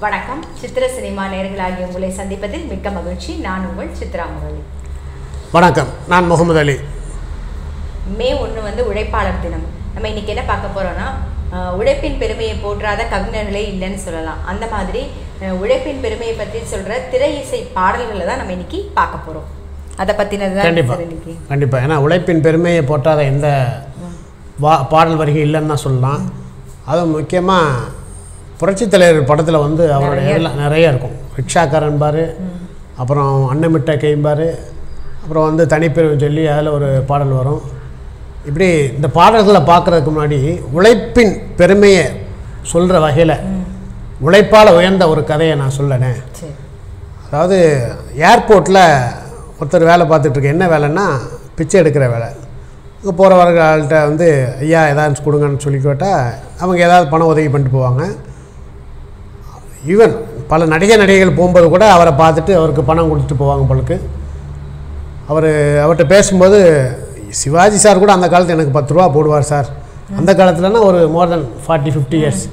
வணக்கம். சித்திர சினிமா நேர்களாகிய உங்களை சந்திப்பதில் மிக்க மகிழ்ச்சி. நான் உங்கள் சித்ரா முரளி. வணக்கம். நான் முகமது அலி. மே ஒன்று வந்து உழைப்பாளர் தினம். நம்ம இன்னைக்கு என்ன பார்க்க போறோம்னா அஹ், உழைப்பின் பெருமையை போற்றாத கவிஞர்களே இல்லைன்னு சொல்லலாம். அந்த மாதிரி உழைப்பின் பெருமையை பற்றி சொல்ற திரை இசை பாடல்களை தான் நம்ம இன்னைக்கு பார்க்க போறோம். அதை தான் கண்டிப்பாக கண்டிப்பாக ஏன்னா உழைப்பின் பெருமையை போற்றாத எந்த வா பாடல் வரிகை இல்லைன்னு தான் சொல்லலாம். அதுவும் முக்கியமாக புரட்சித் தலைவர் படத்தில் வந்து அவருடைய நிறைய இதெல்லாம் நிறைய இருக்கும். ரிக்ஷாக்காரன் பாரு அப்புறம் அன்னமிட்ட கைம்பாரு அப்புறம் வந்து தனிப்பெருமை சொல்லி அதில் ஒரு பாடல் வரும். இப்படி இந்த பாடல்களை பார்க்குறதுக்கு முன்னாடி உழைப்பின் பெருமையை சொல்கிற வகையில் உழைப்பால் உயர்ந்த ஒரு கதையை நான் சொல்லனே. சரி. அதாவது ஏர்போர்ட்டில் ஒருத்தர் வேலை பார்த்துட்டு இருக்கு என்ன வேலைன்னா பிச்சை எடுக்கிற வேலை. அங்கே போகிறவர்கள்ட்ட வந்து ஐயா ஏதாவது கொடுங்கன்னு சொல்லி கேட்டால் அவங்க ஏதாவது பணம் உதவி பண்ணிட்டு போவாங்க. ஈவன் பல நடிகை நடிகைகள் போகும்போது கூட அவரை பார்த்துட்டு அவருக்கு பணம் கொடுத்துட்டு போவாங்க போலுக்கு. அவர் அவர்கிட்ட பேசும்போது சிவாஜி சார் கூட அந்த காலத்தில் எனக்கு பத்து ரூபா போடுவார் சார். அந்த காலத்துலனா ஒரு more than forty fifty years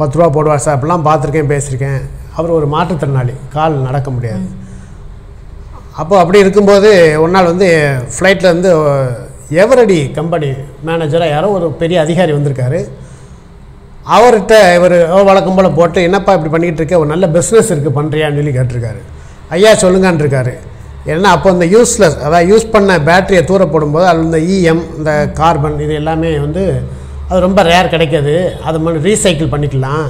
பத்து ரூபா போடுவார் சார். அப்படிலாம் பார்த்துருக்கேன் பேசியிருக்கேன் அவர் ஒரு மாற்றுத்திறனாளி. கால் நடக்க முடியாது. அப்போ அப்படி இருக்கும்போது ஒரு நாள் வந்து ஃப்ளைட்டில் வந்து எவரடி கம்பெனி மேனேஜராக யாரோ ஒரு பெரிய அதிகாரி வந்திருக்காரு. அவர்கிட்ட இவர் வழக்கம் போல் போட்டு என்னப்பா இப்படி பண்ணிக்கிட்டு இருக்க? ஒரு நல்ல பிஸ்னஸ் இருக்குது பண்ணுறியான்னு சொல்லி கேட்டிருக்காரு. ஐயா சொல்லுங்கான்ருக்காரு ஏன்னா அப்போ இந்த யூஸ்லெஸ் அதாவது யூஸ் பண்ண பேட்டரியை தூர போடும்போது அதில் இந்த இஎம் இந்த கார்பன் இது எல்லாமே வந்து அது ரொம்ப ரேர் கிடைக்காது. அதை மாதிரி ரீசைக்கிள் பண்ணிக்கலாம்.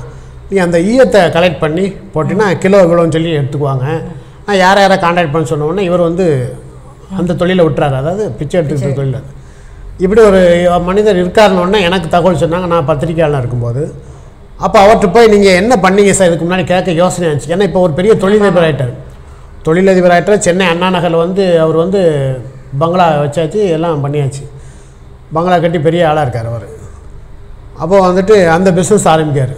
நீ அந்த ஈயத்தை கலெக்ட் பண்ணி போட்டிங்கன்னா கிலோ இவ்வளோன்னு சொல்லி எடுத்துக்குவாங்க. நான் யாரை யாரை கான்டாக்ட் பண்ண சொன்னோன்னே இவர் வந்து அந்த தொழிலை விட்டுறாரு. அதாவது பிச்சை எடுத்துக்கிற தொழில் அது. இப்படி ஒரு மனிதர் இருக்காருன்னொன்னே எனக்கு தகவல் சொன்னாங்க. நான் பத்திரிக்கையாளர் இருக்கும்போது. அப்போ அவர்கிட்ட போய் நீங்கள் என்ன பண்ணீங்க சார்? இதுக்கு முன்னாடி கேட்க யோசனை இருந்துச்சு. ஏன்னா இப்போ ஒரு பெரிய தொழிலதிபர் ஆகிட்டார் தொழிலதிபர் ஆகிட்டார் சென்னை அண்ணா நகரில் வந்து அவர் வந்து பங்களா வச்சாச்சு எல்லாம் பண்ணியாச்சு. பங்களா கட்டி பெரிய ஆளாக இருக்கார் அவர். அப்போது வந்துட்டு அந்த பிஸ்னஸ் ஆரம்பிக்கார்.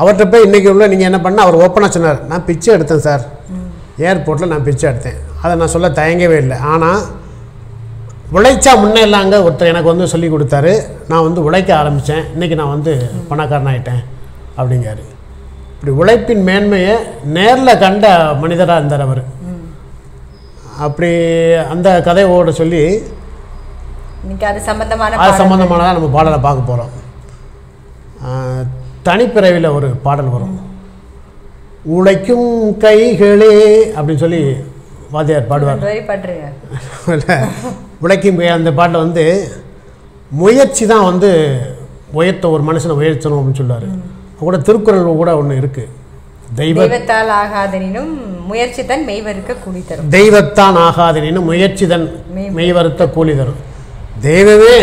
அவர்கிட்ட போய் இன்றைக்கி உள்ள நீங்கள் என்ன பண்ண அவர் ஓப்பனாக சொன்னார். நான் பிச்சை எடுத்தேன் சார். ஏர்போர்ட்டில் நான் பிச்சை எடுத்தேன். அதை நான் சொல்ல தயங்கவே இல்லை. ஆனால் உழைச்சா முன்னேறலாங்க ஒருத்தர் எனக்கு வந்து சொல்லி கொடுத்தாரு. நான் வந்து உழைக்க ஆரம்பித்தேன் இன்றைக்கி நான் வந்து பணக்காரன் ஆயிட்டேன் அப்படிங்காரு இப்படி உழைப்பின் மேன்மையை நேரில் கண்ட மனிதராக இருந்தார் அவர். அப்படி அந்த கதையோட சொல்லி அது சம்பந்தமான அது பாடல். சம்மந்தமானதாக நம்ம பாடலை பார்க்க போகிறோம் தனிப்பிறவியில் ஒரு பாடல் வரும். உழைக்கும் கைகளே அப்படின்னு சொல்லி வாத்தியார் பாடுவார். உழைக்கும் அந்த பாட்டில் வந்து முயற்சி தான் வந்து உயர்த்த ஒரு மனுஷனை உயர்த்தணும் அப்படின்னு சொல்லுவார் கூட திருக்குறள் கூட ஒன்று இருக்குது தெய்வ தெய்வத்தால் ஆகாதனினும் முயற்சி தன் மெய்வருக்க கூலி தரும். தெய்வத்தான் ஆகாதனின்னு முயற்சிதன் மெய் மெய்வருத்த கூலி தரும். தெய்வமே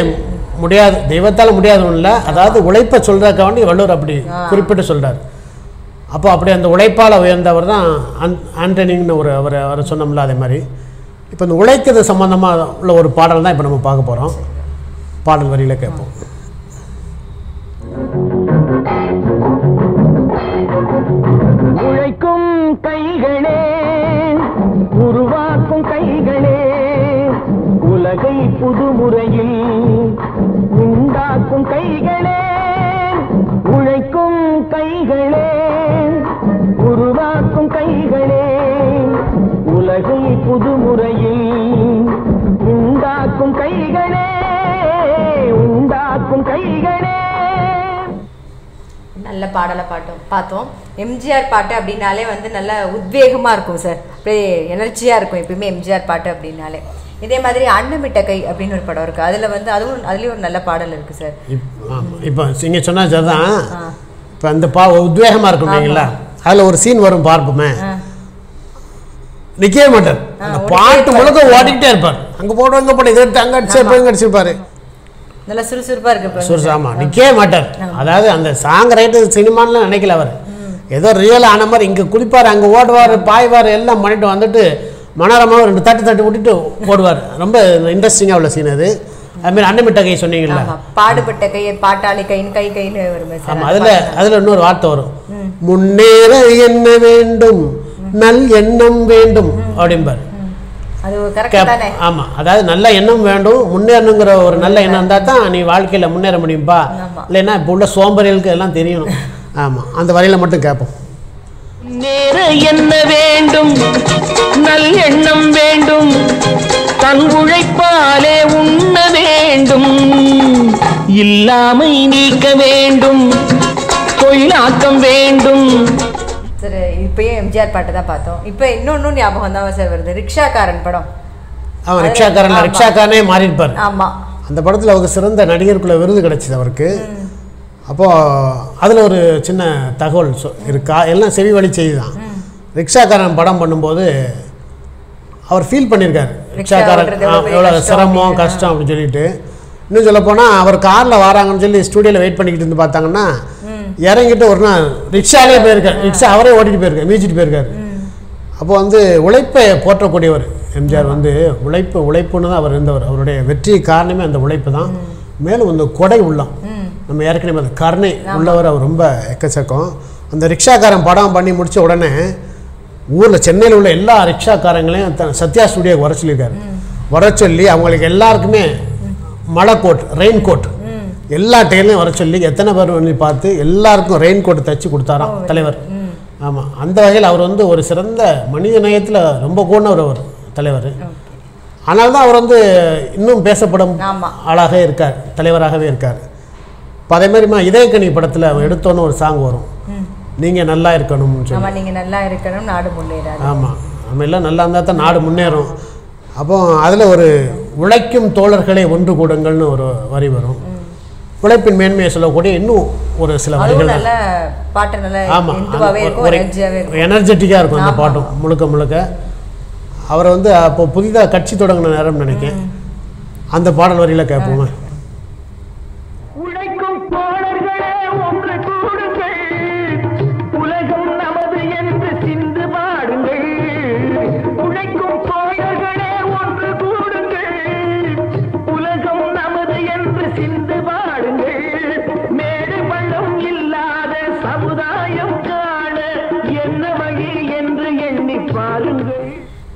முடியாது தெய்வத்தால் முடியாது இல்லை. அதாவது உழைப்பை சொல்கிறக்க வேண்டி வள்ளுவர் அப்படி குறிப்பிட்டு சொல்றார். அப்போ அப்படி அந்த உழைப்பால் உயர்ந்தவர் தான் ஆன் ஆண்டனிங்னு ஒரு அவர் அவரை சொன்னோம்ல அதே மாதிரி. இப்போ இந்த உழைக்கிறது சம்மந்தமாக உள்ள ஒரு பாடல் தான் இப்போ நம்ம பார்க்க போகிறோம் பாடல் வரியில் கேட்போம். உழைக்கும் கைகளே உருவாக்கும் கைகளே உலகை புதுமுறையில் உண்டாக்கும் கைகளே உழைக்கும் கைகளே உருவாக்கும் உலகை புதுமுறையில் உண்டாக்கும் கைகளே உண்டாக்கும் கைகளே. நல்ல பாடலை பாட்டோம். பார்த்தோம் எம்ஜிஆர் பாட்டு அப்படின்னாலே வந்து நல்ல உத்வேகமாக இருக்கும் சார். அப்படியே எனர்ஜியாக இருக்கும் எப்பயுமே எம்ஜிஆர் பாட்டு அப்படின்னாலே. இதே மாதிரி அன்னமிட்ட கை அப்படின்னு ஒரு படம் இருக்குது அதில் வந்து அதுவும் அதுலேயும் ஒரு நல்ல பாடல் இருக்குது சார். இப்போ நீங்கள் சொன்னா தான் இப்போ அந்த பா உத்வேகமாக இருக்கும் இல்லைங்களா? அதில் ஒரு சீன் வரும் பார்ப்போமே. நிற்கவே மாட்டார். அந்த பாட்டு முழுக்க ஓடிக்கிட்டே இருப்பார். அங்கே போட்டு அங்கே போட்டு இதை எடுத்து அங்கே அடிச்சிருப்பாரு இங்கே அடிச்சிருப்பாரு. நல்ல சுறுசுறுப்பாக இருக்கு சுரசு ஆமாம் நிற்கவே மாட்டார். அதாவது அந்த சாங் ரைட்டு சினிமான்லாம் நினைக்கல அவர். ஏதோ ரியல் ஆன மாதிரி இங்கே குளிப்பார் அங்கே ஓடுவார் பாய்வார் எல்லாம் பண்ணிட்டு வந்துட்டு மனோரமாக ரெண்டு தட்டு தட்டு விட்டுட்டு ஓடுவார். ரொம்ப இன்ட்ரெஸ்டிங்காக உள்ள சீன் அது. அதுமாரி அன்னமிட்ட கை சொன்னீங்கல்ல. பாடுபட்ட கை பாட்டாளி கைன்னு கை கைன்னு வருமே ஆமாம் அதில் அதில் இன்னொரு வார்த்தை வரும். முன்னேற என்ன வேண்டும்? நல் எண்ணம் வேண்டும். அப்படிம்பார். அது கரெக்ட் தானே? ஆமாம் அதாவது நல்ல எண்ணம் வேண்டும். முன்னேறணுங்கிற ஒரு நல்ல எண்ணம் இருந்தால் தான் நீ வாழ்க்கையில் முன்னேற முடியும்பா. இல்லைன்னா இப்போ உள்ள சோம்பறிகளுக்கு எல்லாம் தெரியணும். ஆமாம் அந்த வரியில் மட்டும் கேட்போம் நேர என்ன வேண்டும்? நல் எண்ணம் வேண்டும். தன் உழைப்பாலே உண்ண வேண்டும். இல்லாமை நீக்க வேண்டும். தொழிலாக்கம் வேண்டும். இப்பயும் எம்ஜிஆர் பாட்டு தான் பார்த்தோம். இப்போ இன்னொன்னும் ஞாபகம் தான் சார் வருது. ரிக்ஷாக்காரன் படம். அவன் ரிக்ஷாக்காரன். ரிக்ஷாக்காரனே மாறியிருப்பார். ஆமா. அந்த படத்தில் அவருக்கு சிறந்த நடிகருக்குள்ள விருது கிடைச்சிது அவருக்கு. அப்போது அதில் ஒரு சின்ன தகவல் சொ இருக்கா? எல்லாம் செவி வழி செய்தி தான் ரிக்ஷாக்காரன் படம் பண்ணும்போது அவர் ஃபீல் பண்ணியிருக்காரு. ரிக்ஷாக்காரன் எவ்வளோ சிரமம். கஷ்டம் அப்படின்னு சொல்லிட்டு. இன்னும் சொல்லப்போனால் அவர் காரில் வராங்கன்னு சொல்லி ஸ்டூடியோவில் வெயிட் பண்ணிக்கிட்டு இருந்து பார்த்தாங்கன்னா இறங்கிட்டு ஒரு நாள் ரிக்ஷாலே போயிருக்காரு. ரிக்ஷா அவரே ஓட்டிட்டு போயிருக்காரு மீச்சிட்டு போயிருக்காரு. அப்போ வந்து உழைப்பை போற்றக்கூடியவர் எம்ஜிஆர் வந்து உழைப்பு உழைப்புன்னு தான் அவர் இருந்தவர். அவருடைய வெற்றி காரணமே அந்த உழைப்பு தான். மேலும் அந்த கொடை உள்ளம். நம்ம ஏற்கனவே அந்த கருணை உள்ளவர் அவர் ரொம்ப எக்கச்சக்கம். அந்த ரிக்ஷாக்காரன் படம் பண்ணி முடித்த உடனே ஊரில் சென்னையில் உள்ள எல்லா ரிக்ஷாக்காரங்களையும் த- சத்யா ஸ்டுடியோக்கு வர சொல்லியிருக்காரு. வர சொல்லி அவங்களுக்கு எல்லாருக்குமே மழை கோட் ரெயின் கோட் எல்லா டெய்லையும் வர சொல்லி எத்தனை பேர் வந்து பார்த்து எல்லாருக்கும் ரெயின் கோட் தச்சு கொடுத்தாராம் தலைவர். ஆமாம் அந்த வகையில் அவர் வந்து ஒரு சிறந்த மனித நேயத்தில் ரொம்ப கூடவர் அவர் தலைவர். ஆனால் தான் அவர் வந்து இன்னும் பேசப்படும். ஆளாக இருக்கார் தலைவராகவே இருக்கார். இப்போ அதே மாதிரிமா இதயக்கனி படத்தில் எடுத்தோன்னு ஒரு சாங் வரும். நீங்கள் நல்லா இருக்கணும்னு சொல்லி. ஆமா நீங்க நல்லா இருக்கணும் நாடு முன்னேறாது. ஆமாம் நம்ம எல்லாம் நல்லா இருந்தால் தான் நாடு முன்னேறும். அப்போ அதில் ஒரு உழைக்கும் தோழர்களை ஒன்று கூடுங்கள்னு ஒரு வரி வரும். உழைப்பின் மேன்மையை சொல்லக்கூடிய இன்னும் ஒரு சில வரிகள் பாட்டு ஆமாம் இருக்கும் எனர்ஜெட்டிக்காக இருக்கும். அந்த. பாட்டும் முழுக்க முழுக்க. அவரை வந்து அப்போ புதிதாக கட்சி தொடங்கின நேரம் நினைக்கிறேன். அந்த பாடல் வரியில் கேட்போமே.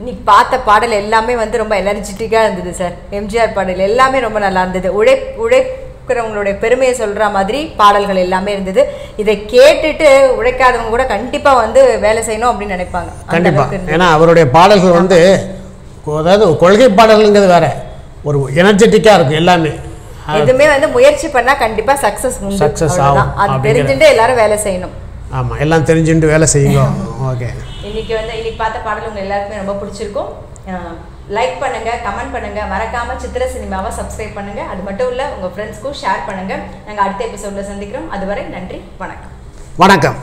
இன்னைக்கு பார்த்த பாடல் எல்லாமே வந்து ரொம்ப எனர்ஜெட்டிக்காக இருந்தது சார் எம்ஜிஆர் பாடல் எல்லாமே ரொம்ப நல்லா இருந்தது. உழைப் உழைக்கிறவங்களுடைய பெருமையை சொல்கிற மாதிரி பாடல்கள் எல்லாமே இருந்தது. இதை கேட்டுட்டு உழைக்காதவங்க கூட கண்டிப்பாக வந்து வேலை செய்யணும் அப்படின்னு நினைப்பாங்க. கண்டிப்பாக. ஏன்னா அவருடைய பாடல்கள் வந்து அதாவது கொள்கை பாடல்ங்கிறது வேற. ஒரு எனர்ஜெட்டிக்காக இருக்கும் எல்லாமே. எதுவுமே வந்து முயற்சி பண்ணா கண்டிப்பா சக்சஸ் உண்டு. Success அவ்வளவுதான். ஆகும் அது தெரிஞ்சுட்டு எல்லாரும் வேலை செய்யணும். ஆமாம் எல்லாம் தெரிஞ்சுட்டு வேலை செய்யுங்க. ஓகே. இன்னைக்கு வந்து இன்னைக்கு பார்த்த பாடல் உங்க எல்லாருக்குமே ரொம்ப பிடிச்சிருக்கும். லைக் பண்ணுங்க கமெண்ட் பண்ணுங்க. மறக்காம சித்திர சினிமாவை சப்ஸ்கிரைப் பண்ணுங்க. அது மட்டும் இல்ல உங்க ஃப்ரெண்ட்ஸ்க்கும் ஷேர் பண்ணுங்க. நாங்க அடுத்த எபிசோட்ல சந்திக்கிறோம். அதுவரை நன்றி வணக்கம். வணக்கம்.